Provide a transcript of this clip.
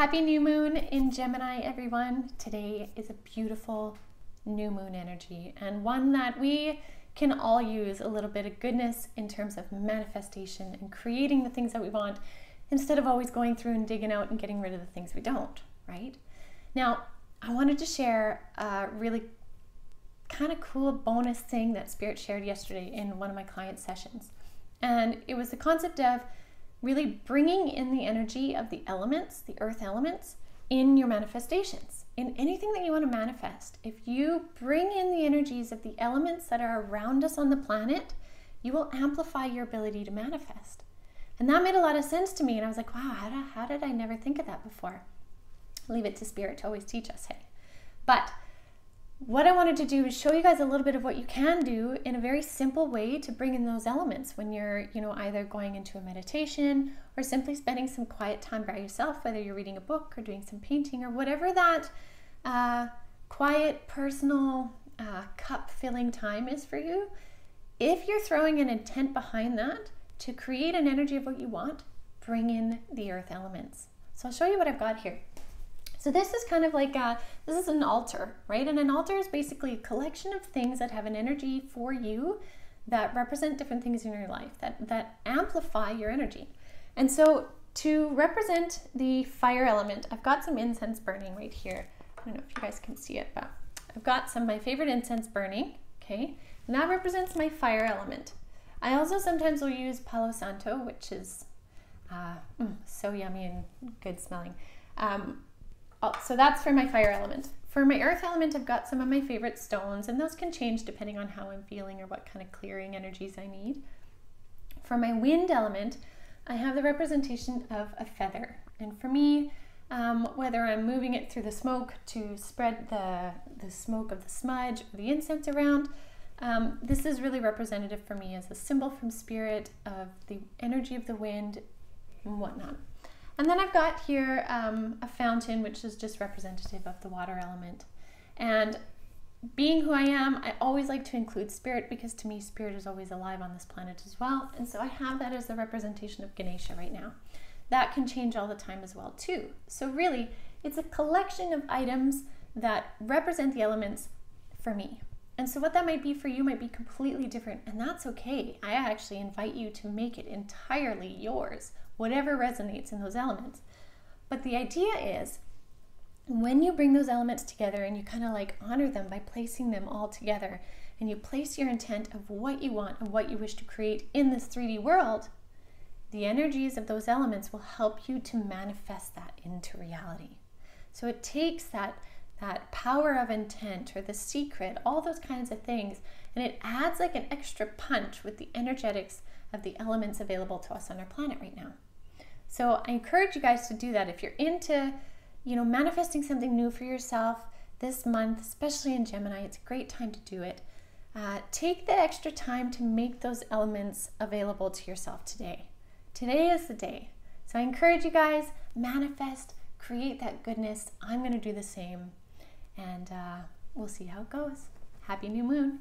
Happy new moon in Gemini, everyone. Today is a beautiful new moon energy and one that we can all use a little bit of goodness in terms of manifestation and creating the things that we want instead of always going through and digging out and getting rid of the things we don't, right? Now, I wanted to share a really kind of cool bonus thing that Spirit shared yesterday in one of my client sessions. And it was the concept of really bringing in the energy of the elements, the earth elements, in your manifestations. In anything that you want to manifest, if you bring in the energies of the elements that are around us on the planet, you will amplify your ability to manifest. And that made a lot of sense to me. And I was like, wow, how did, how did I never think of that before? Leave it to spirit to always teach us, hey. But what I wanted to do is show you guys a little bit of what you can do in a very simple way to bring in those elements when you're, you know, either going into a meditation or simply spending some quiet time by yourself, whether you're reading a book or doing some painting or whatever that uh, quiet, personal, uh, cup filling time is for you. If you're throwing an intent behind that to create an energy of what you want, bring in the earth elements. So I'll show you what I've got here. So this is kind of like a, this is an altar, right? And an altar is basically a collection of things that have an energy for you that represent different things in your life that that amplify your energy. And so to represent the fire element, I've got some incense burning right here. I don't know if you guys can see it, but I've got some of my favorite incense burning, okay? And that represents my fire element. I also sometimes will use Palo Santo, which is uh, mm, so yummy and good smelling. Um, Oh, so that's for my fire element. For my earth element, I've got some of my favorite stones, and those can change depending on how I'm feeling or what kind of clearing energies I need. For my wind element, I have the representation of a feather. And for me, um, whether I'm moving it through the smoke to spread the, the smoke of the smudge or the incense around, um, this is really representative for me as a symbol from spirit of the energy of the wind and whatnot. And then I've got here um, a fountain, which is just representative of the water element. And being who I am, I always like to include spirit because to me, spirit is always alive on this planet as well. And so I have that as the representation of Ganesha right now. That can change all the time as well too. So really, it's a collection of items that represent the elements for me. And so what that might be for you might be completely different, and that's okay. I actually invite you to make it entirely yours whatever resonates in those elements. But the idea is when you bring those elements together and you kind of like honor them by placing them all together and you place your intent of what you want and what you wish to create in this 3D world, the energies of those elements will help you to manifest that into reality. So it takes that that power of intent or the secret, all those kinds of things, and it adds like an extra punch with the energetics of the elements available to us on our planet right now. So I encourage you guys to do that. If you're into, you know, manifesting something new for yourself this month, especially in Gemini, it's a great time to do it. Uh, take the extra time to make those elements available to yourself today. Today is the day. So I encourage you guys, manifest, create that goodness. I'm going to do the same. And uh, we'll see how it goes. Happy new moon.